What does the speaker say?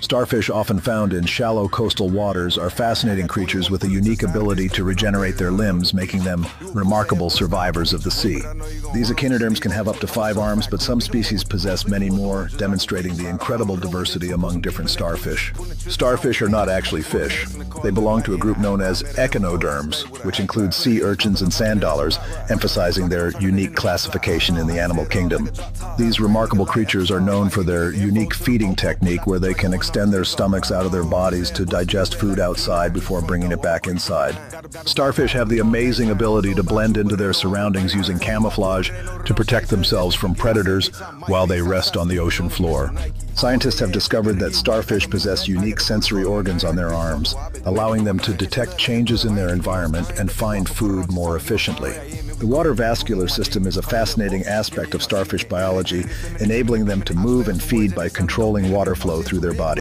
Starfish, often found in shallow coastal waters, are fascinating creatures with a unique ability to regenerate their limbs, making them remarkable survivors of the sea. These echinoderms can have up to five arms, but some species possess many more, demonstrating the incredible diversity among different starfish. Starfish are not actually fish. They belong to a group known as echinoderms, which includes sea urchins and sand dollars, emphasizing their unique classification in the animal kingdom. These remarkable creatures are known for their unique feeding technique where they can extend their stomachs out of their bodies to digest food outside before bringing it back inside. Starfish have the amazing ability to blend into their surroundings using camouflage to protect themselves from predators while they rest on the ocean floor. Scientists have discovered that starfish possess unique sensory organs on their arms, allowing them to detect changes in their environment and find food more efficiently. The water vascular system is a fascinating aspect of starfish biology, enabling them to move and feed by controlling water flow through their body.